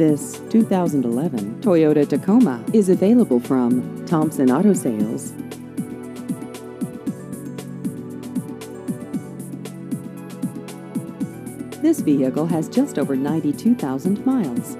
This 2011 Toyota Tacoma is available from Thompson Auto Sales. This vehicle has just over 92,000 miles.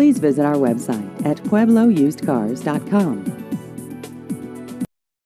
Please visit our website at pueblousedcars.com.